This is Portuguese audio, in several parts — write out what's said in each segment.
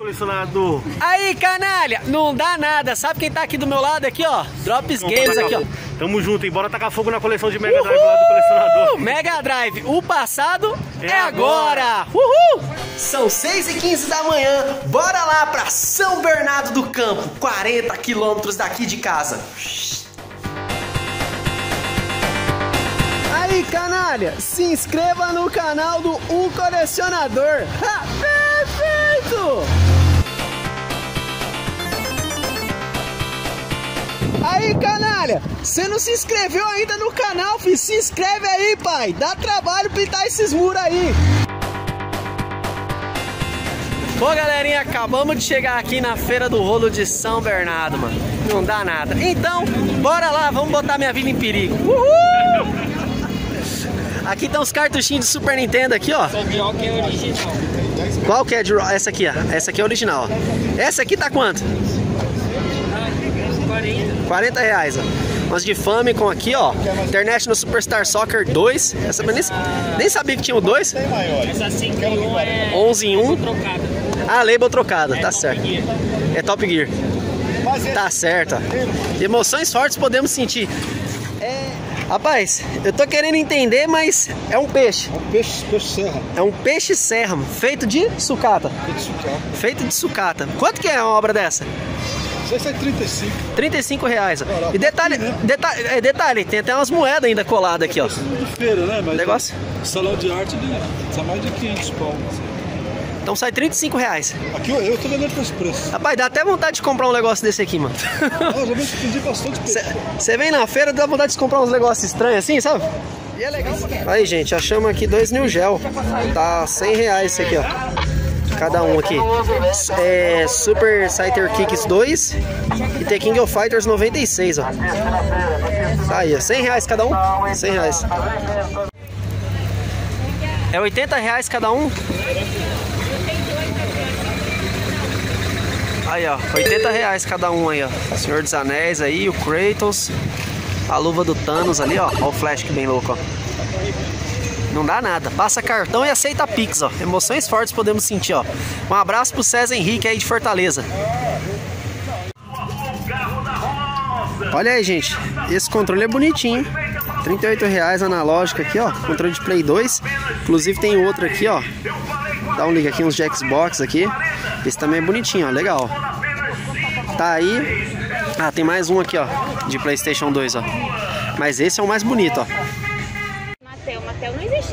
Colecionador. Aí, canalha, não dá nada. Sabe quem tá aqui do meu lado aqui, ó? Drops Games aqui, ó. Tamo junto, hein? Bora tacar fogo na coleção de Mega Drive lá do colecionador. Mega Drive, o passado é, é agora. Uhul! São 6 e 15 da manhã, bora lá pra São Bernardo do Campo, 40 quilômetros daqui de casa. Aí, canalha, se inscreva no canal do O Colecionador. Ha, perfeito! Aí, canalha, você não se inscreveu ainda no canal, filho? Se inscreve aí, pai. Dá trabalho pintar esses muros aí. Bom, galerinha, acabamos de chegar aqui na Feira do Rolo de São Bernardo, mano. Não dá nada. Então, bora lá, vamos botar minha vida em perigo. Uhul! Aqui estão os cartuchinhos de Super Nintendo aqui, ó. Qual que é de Essa aqui, ó. Essa aqui é original, ó. Essa aqui tá quanto? 40 reais, ó. Umas de Famicom aqui, ó. International Superstar Soccer 2. Essa eu nem, nem sabia que tinha o 2. Essa 5 em 1 é 11 em 1. trocada. Ah, label trocada, É tá Top certo. Gear. É Top Gear. Tá certo, ó. Emoções fortes podemos sentir. É... Rapaz, eu tô querendo entender, mas é um peixe. Peixe, peixe serra. É um peixe serra, feito de sucata. Peixe sucata. Feito de sucata. Quanto que é uma obra dessa? Esse é 35. 35 reais. ó. Barato E detalhe, né? detalhe, é, detalhe, tem até umas moedas ainda coladas aqui, ó. De feira, né? Mas Negócio. salão de arte ele tá mais de 500 pau. Então sai 35 reais. Aqui eu, eu tô vendendo por esse preço. Rapaz, dá até vontade de comprar um negócio desse aqui, mano. Ah, eu já bastante. Você vem na feira, dá vontade de comprar uns negócios estranhos assim, sabe? E é legal. Aí, gente, achamos aqui dois New Gel. Tá 100 reais esse aqui, ó. Cada um aqui. É Super Scyther Kicks 2 e The King of Fighters 96, ó. Tá aí, ó. 100 reais cada um? 100 reais. É 80 reais cada um? Aí, ó, 80 reais cada um aí, ó. Senhor dos Anéis aí, o Kratos, a luva do Thanos ali, ó. Ó o Flash que bem louco, ó. Não dá nada. Passa cartão e aceita Pix, ó. Emoções fortes podemos sentir, ó. Um abraço pro César Henrique aí de Fortaleza. Olha aí, gente. Esse controle é bonitinho. 38 reais analógico aqui, ó. Controle de Play 2. Inclusive tem outro aqui, ó. Dá um liga aqui, uns de Xbox aqui. Esse também é bonitinho, ó. Legal. Tá aí. Ah, tem mais um aqui, ó. De Playstation 2, ó. Mas esse é o mais bonito, ó.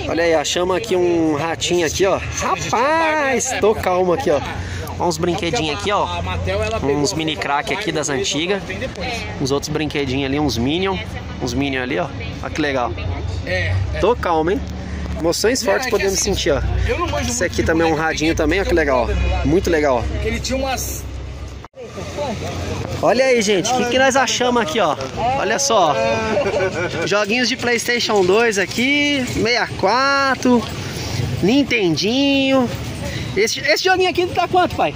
Olha aí, achamos aqui um ratinho aqui, ó. Rapaz, tô calmo aqui, ó. Olha uns brinquedinhos aqui, ó. Uns mini crack aqui das antigas. Uns outros brinquedinhos ali, uns Minion. Uns Minion ali, ó. Olha que legal. Tô calmo, hein? Emoções fortes podemos sentir, ó. Esse aqui também é um radinho também, ó. Que legal, ó. Muito legal, ó. Ele tinha umas. Olha aí, gente, o que, que nós achamos aqui, ó? Olha só, joguinhos de Playstation 2 aqui, 64, Nintendinho. Esse, esse joguinho aqui tá quanto, pai?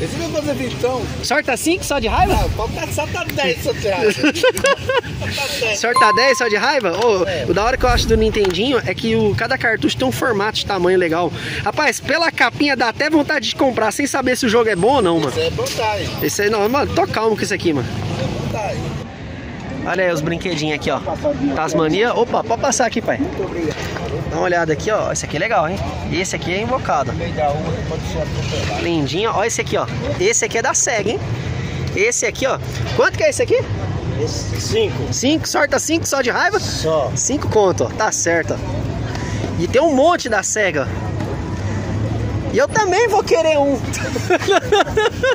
Esse vai fazer vintão. Sorta 5 só de raiva? Ah, pode passar tá 10 só reais. Sorta 10 só de raiva? Ô, O da hora que eu acho do Nintendinho é que o, cada cartucho tem um formato de tamanho legal. Rapaz, pela capinha dá até vontade de comprar sem saber se o jogo é bom ou não, mano. Isso é vantagem. Esse aí, não, mano, tô calmo com isso aqui, mano. Olha aí os brinquedinhos aqui, ó. Tasmania. Opa, pode passar aqui, pai. Dá uma olhada aqui, ó. Esse aqui é legal, hein? Esse aqui é invocado. Lindinho. Ó esse aqui, ó. Esse aqui é da SEG, hein? Esse aqui, ó. Quanto que é esse aqui? Cinco. Cinco. Sorta cinco só de raiva? Só. Cinco conto, ó. Tá certo, ó. E tem um monte da SEGA. E eu também vou querer um.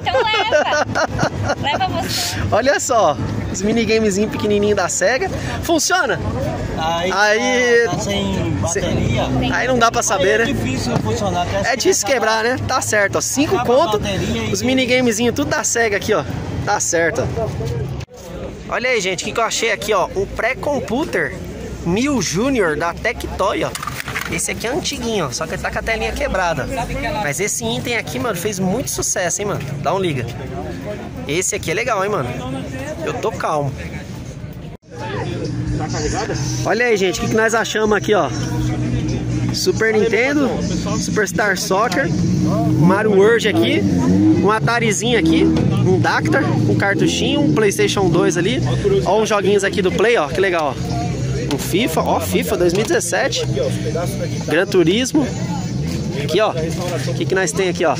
Então leva. leva você. Olha só. Os minigamezinhos pequenininhos da SEGA. Funciona? Aí, Aí- tá, tá sem bateria. Aí não dá pra saber, é né? difícil funcionar. até É difícil quebrar, né? Tá certo, ó. Cinco conto. Os minigamezinhos tudo da SEGA aqui, ó. Tá certo. Olha aí, gente, o que, que eu achei aqui, ó? Um pré-computer Mil Junior da Tectoy, ó. Esse aqui é antiguinho, ó. Só que ele tá com a telinha quebrada. Mas esse item aqui, mano, fez muito sucesso, hein, mano? Dá um liga. Esse aqui é legal, hein, mano? Eu tô calmo. Olha aí, gente, o que, que nós achamos aqui, ó? Super Nintendo, Superstar Soccer, Mario World aqui, um Atarizinho aqui, um Dactar, um cartuchinho, um Playstation 2 ali. Ó uns joguinhos aqui do Play, ó, que legal, ó. Um FIFA, ó, FIFA 2017. Gran Turismo. Aqui, ó. O que, que nós tem aqui, ó?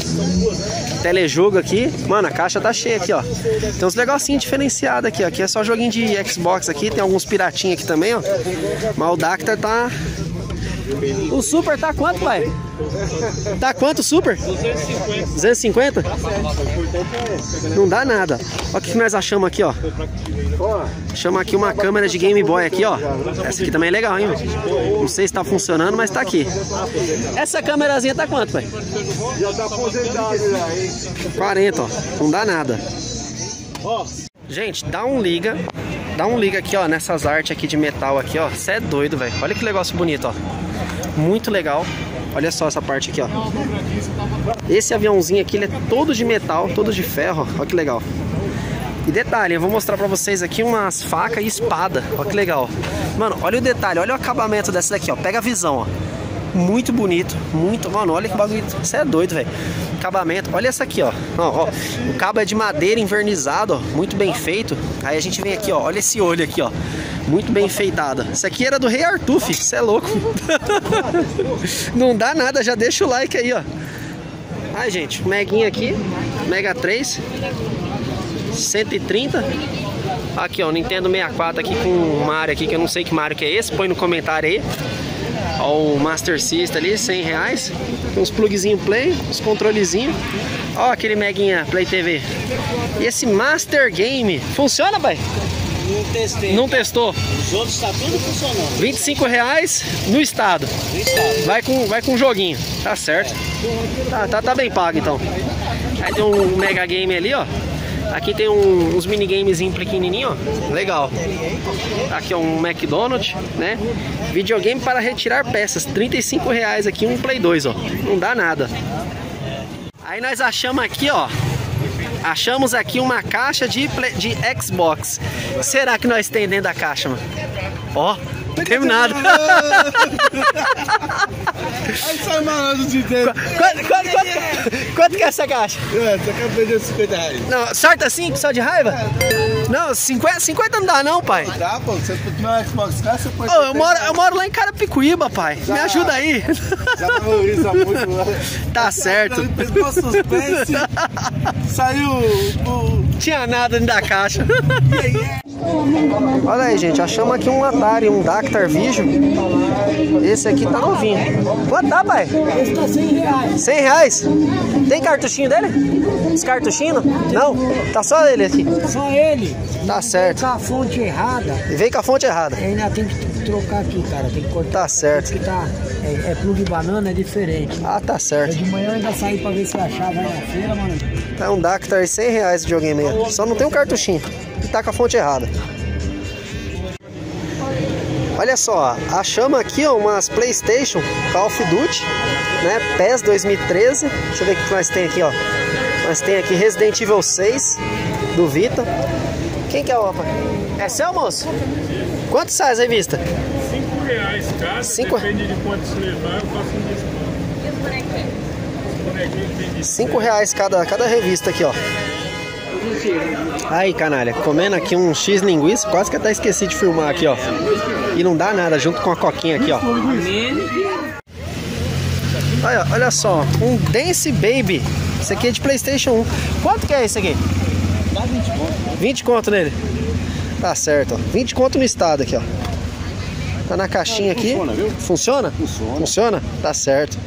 Telejogo aqui. Mano, a caixa tá cheia aqui, ó. Tem uns negocinhos diferenciados aqui, ó. Aqui é só joguinho de Xbox aqui. Tem alguns piratinhos aqui também, ó. Mas o Dactar tá... O Super tá quanto, pai? Tá quanto Super? 250. 250? Não dá nada. Olha o que nós achamos aqui, ó. Chama aqui uma câmera de Game Boy aqui, ó. Essa aqui também é legal, hein? Não sei se tá funcionando, mas tá aqui. Essa câmerazinha tá quanto, pai? Já tá aposentado já, hein? 40, ó. Não dá nada. Gente, dá um liga. Dá um liga aqui, ó, nessas artes aqui de metal aqui, ó. Você é doido, velho. Olha que negócio bonito, ó. Muito legal. Olha só essa parte aqui, ó. Esse aviãozinho aqui, ele é todo de metal, todo de ferro, ó. Olha que legal. E detalhe, eu vou mostrar pra vocês aqui umas facas e espada. Olha que legal. Mano, olha o detalhe, olha o acabamento dessa daqui, ó. Pega a visão, ó. Muito bonito, muito. Mano, olha que bagulho. Você é doido, velho. Acabamento. Olha essa aqui, ó. ó. ó. O cabo é de madeira invernizado, ó. Muito bem feito. Aí a gente vem aqui, ó. Olha esse olho aqui, ó. Muito bem enfeitada. Isso aqui era do Rei Arthur. Você é louco. Não dá nada, já deixa o like aí, ó. Ai, gente, Meguinha aqui. Mega 3. 130. Aqui, ó, Nintendo 64 aqui com Mario aqui, que eu não sei que Mario que é esse. Põe no comentário aí. Ó, o Master System ali, 100 reais. Tem uns plugzinho Play, uns controlezinhos. Ó, aquele Meguinha Play TV. E esse Master Game, funciona, pai? Não testei. Não testou? Os outros tá tudo funcionando. 25 reais no estado. No estado. Vai com, vai com joguinho. Tá certo. Tá, tá, tá bem pago então. Aí tem um Mega Game ali, ó. Aqui tem um, uns minigamezinhos pequenininho, ó. Legal. Aqui é um McDonald's, né? Videogame para retirar peças. 35 reais aqui, um Play 2, ó. Não dá nada. Aí nós achamos aqui, ó. Achamos aqui uma caixa de, de Xbox. Será que nós tem dentro da caixa, mano? Ó, não temos nada. Aí sai malandro de dentro. quanto, quanto, quanto, quanto que é essa caixa? É, você quer perder 50 reais. Não, sorte assim, só de raiva? Não, 50, 50 não dá não, pai. Dá, pô. Você no Xbox Card, você pode... Eu, moro, eu moro lá em Carapicuíba, pai. Me ajuda aí. Já valoriza muito. Tá certo. Pegou suspense. Saiu o... Tinha nada dentro da caixa. Olha aí, gente. Achamos aqui um Atari, um Dactar Vision. Esse aqui tá novinho. Quanto tá, pai? Esse tá 100 reais. 100 reais? Tem cartuchinho dele? Os cartuchinhos? Não? Tá só ele aqui. Só ele. Tá certo. Com a fonte errada, E veio com a fonte errada. ainda tem que trocar aqui, cara. Tem que cortar. Tá certo. Que tá, é, é plug banana, é diferente. Ah, tá certo. de manhã eu ainda saí pra ver se achava na feira, mano. Tá um Dactar 100 reais de videogame aí. Só não tem um cartuchinho. E tá com a fonte errada. Olha só, achamos aqui ó, umas Playstation Call of Duty, né? PES 2013. Deixa eu ver o que nós tem aqui, ó. Nós tem aqui Resident Evil 6 do Vita. Quem que é o rapaz? É seu, moço? Quanto sai essa revista? 5 reais cada, Cinco- depende de quantos levar, eu faço um desconto. Os bonequinhos tem de 5 reais cada, cada revista aqui, ó. Aí, canalha, comendo aqui um X linguiça, quase que até esqueci de filmar aqui, ó. E não dá nada, junto com a coquinha aqui, ó. Olha, olha só, um Dance Baby. Esse aqui é de Playstation 1. Quanto que é esse aqui? 20 conto nele. Tá certo, ó. 20 conto no estado aqui, ó. Tá na caixinha aqui. Funciona? Funciona. Funciona? Tá certo.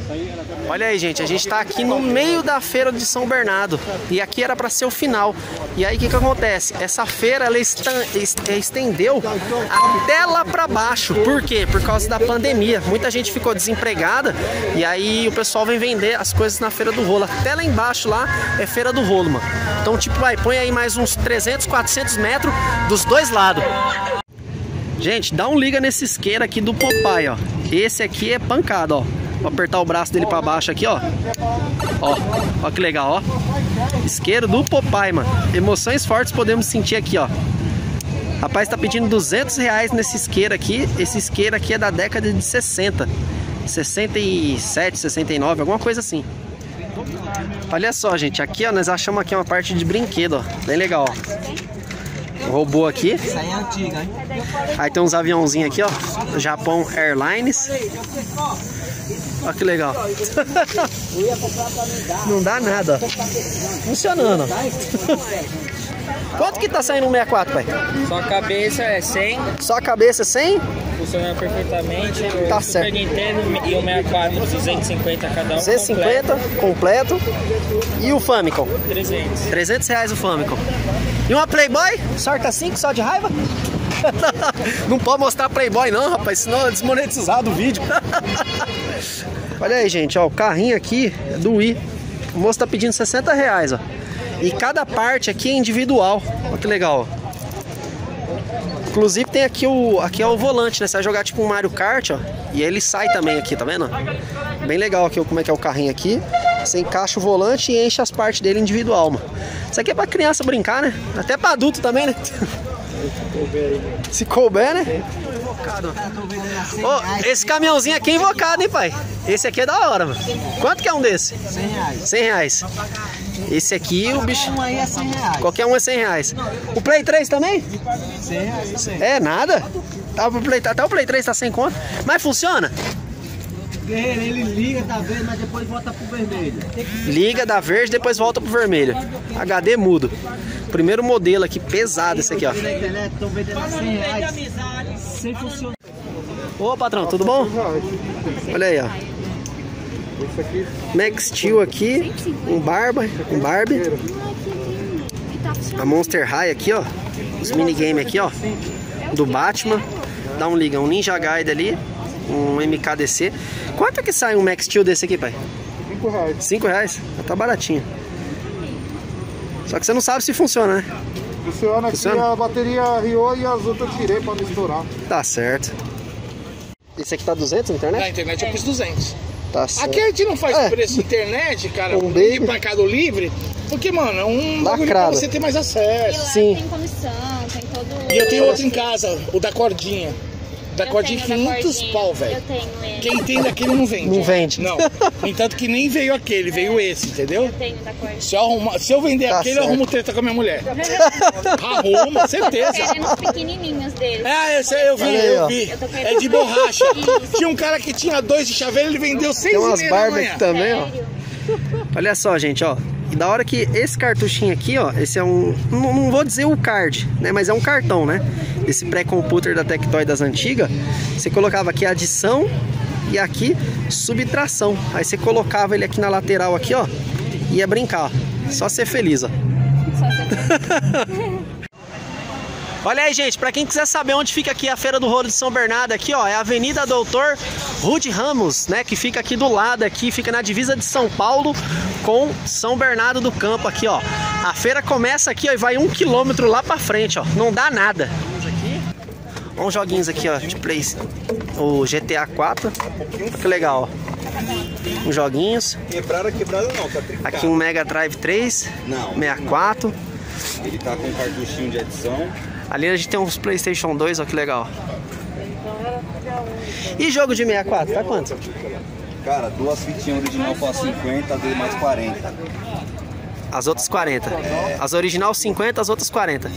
Olha aí, gente, a gente tá aqui no meio da feira de São Bernardo e aqui era para ser o final. E aí o que que acontece? Essa feira ela estendeu até lá para baixo. Por quê? Por causa da pandemia. Muita gente ficou desempregada e aí o pessoal vem vender as coisas na feira do rolo. Até lá embaixo lá é feira do rolo, mano. Então, tipo, vai, põe aí mais uns 300, 400 metros dos dois lados. Gente, dá um liga nesse isqueiro aqui do Popeye, ó. Esse aqui é pancada, ó. Vou apertar o braço dele pra baixo aqui, ó. Ó, ó que legal, ó. Isqueiro do Popeye, mano. Emoções fortes podemos sentir aqui, ó. Rapaz tá pedindo 200 reais nesse isqueiro aqui. Esse isqueiro aqui é da década de 60. 67, 69, alguma coisa assim. Olha só, gente, aqui ó, nós achamos aqui uma parte de brinquedo, ó, bem legal, ó. Robô aqui. Essa é antiga, hein? Aí tem uns aviãozinhos aqui, ó, Japão Airlines. Olha que legal. Não dá nada. Funcionando. Quanto que tá saindo um 64, pai? Só a cabeça é 100, Só a cabeça 100? funciona perfeitamente. O Tá Super certo. Nintendo e o 64, 250 cada um. 250 completo. E o Famicom? completo, 300. 300 reais o Famicom. E uma Playboy? Sorta 5 só de raiva? não pode mostrar Playboy não, rapaz, senão é desmonetizado o vídeo. Olha aí, gente, ó, o carrinho aqui é do Wii. O moço tá pedindo 60 reais, ó. E cada parte aqui é individual. Olha que legal, ó. Inclusive tem aqui o aqui é o volante, né? Você vai jogar tipo um Mario Kart, ó, e ele sai também aqui, tá vendo? Bem legal aqui como é que é o carrinho aqui. Você encaixa o volante e enche as partes dele individual, mano. Isso aqui é pra criança brincar, né? Até pra adulto também, né? Se couber, né? Ô, esse caminhãozinho aqui é invocado, hein, pai? Esse aqui é da hora, mano. Quanto que é um desse? 100 reais. 100 reais. Esse aqui, o bicho. Um aí é 100 reais. Qualquer um é 100 reais. O Play 3 também? 100 reais, 100. É, nada. Tá, o Play- Até o Play 3 tá sem conta. Mas funciona? Guerreiro, ele liga, tá vendo, mas depois volta pro vermelho. Liga, dá verde, depois volta pro vermelho. HD mudo. Primeiro modelo aqui, pesado esse aqui, ó. Eu vi na internet, estão vendendo a 100 reais. Sem funcionar. Ô, patrão, tudo bom? Olha aí, ó. Max Steel aqui, um Barba, um Barbie. A Monster High aqui, ó. Os minigame aqui, ó. Do Batman. Dá um liga, um Ninja Gaiden ali. Um MKDC. Quanto que sai um Max Steel desse aqui, pai? 5 reais. 5 reais? Tá baratinho. Só que você não sabe se funciona, né? Funciona aqui, Funciona? a bateria riou e as outras eu tirei pra misturar. Tá certo. Esse aqui tá 200 na Na internet? internet eu pus 200. Tá certo. Aqui a gente não faz É. preço internet, cara, Um de Mercado Livre, porque, mano, é um bagulho pra você ter mais E acesso. lá Sim. tem comissão, tem todo. E eu tenho outro em casa, o da cordinha. Da Eu cordinha, tenho da 500 cordinha. pau, Eu velho. tenho ele. Quem tem daquele não vende. Não vende. Não. Entanto que nem veio aquele, veio esse, entendeu? Eu tenho da. Se eu, arrumar, se eu vender Tá aquele, certo. eu arrumo treta com a minha mulher. Arrumo, certeza. Querendo os pequenininhos dele. Ah, esse aí eu vi, Olha aí, ó. eu vi. Eu tô querendo. É de borracha. Isso. Tinha um cara que tinha dois de chaveiro, ele vendeu seis Tem e umas meia da barbas manhã. aqui também, ó. Sério? Olha só, gente, ó. E da hora que esse cartuchinho aqui, ó, esse é um. Não, não vou dizer o card, né? Mas é um cartão, né? Esse pré-computer da Tectoy das antigas. Você colocava aqui adição e aqui subtração. Aí você colocava ele aqui na lateral, aqui, ó. E ia brincar, ó. Só ser feliz, ó. Só você Olha aí, gente, pra quem quiser saber onde fica aqui a Feira do Rolo de São Bernardo, aqui, ó, é a Avenida Doutor Rude Ramos, né, que fica aqui do lado, aqui, fica na divisa de São Paulo com São Bernardo do Campo, aqui, ó. A feira começa aqui, ó, e vai um quilômetro lá pra frente, ó. Não dá nada. Uns joguinhos aqui, ó, de Play, o GTA 4. Olha que legal, ó. Uns joguinhos. Quebrada, quebrada não, tá. Aqui um Mega Drive 3, Não. 64. Ele tá com cartuchinho de adição. Ali a gente tem uns PlayStation 2, ó que legal. E jogo de 64, tá quanto? Cara, duas fitinhas original com 50, a dele mais 40. As outras 40. As original 50, as outras 40.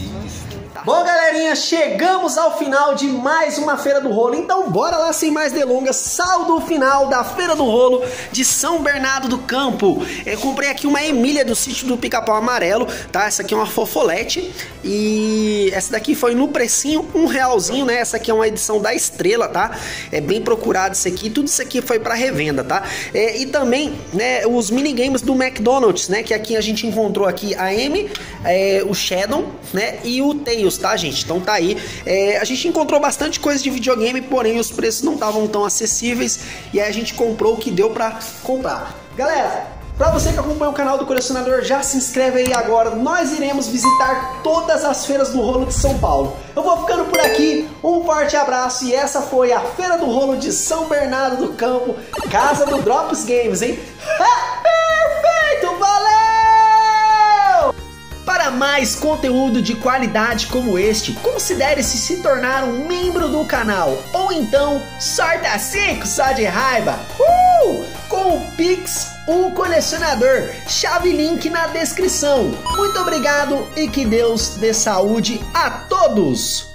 Bom, galerinha, chegamos ao final de mais uma Feira do Rolo. Então, bora lá sem mais delongas. Saldo final da Feira do Rolo de São Bernardo do Campo. Eu comprei aqui uma Emília do sítio do Pica-Pau Amarelo, tá? Essa aqui é uma fofolete. E essa daqui foi no precinho, um realzinho, né? Essa aqui é uma edição da Estrela, tá? É bem procurado isso aqui. Tudo isso aqui foi para revenda, tá? É, e também, né, os minigames do McDonald's, né? Que aqui a gente encontrou aqui a M, é, o Shadow, né? E o Tails, tá, gente? Então tá aí. É, a gente encontrou bastante coisa de videogame, porém os preços não estavam tão acessíveis. E aí a gente comprou o que deu pra comprar. Galera, Pra você que acompanha o canal do Colecionador, já se inscreve aí agora. Nós iremos visitar todas as feiras do rolo de São Paulo. Eu vou ficando por aqui. Um forte abraço e essa foi a Feira do Rolo de São Bernardo do Campo, casa do Drops Games, hein? mais conteúdo de qualidade como este, considere-se se tornar um membro do canal ou então sorta 5 só de raiva. Uh! Com o Pix o colecionador. Chave link na descrição. Muito obrigado e que Deus dê saúde a todos.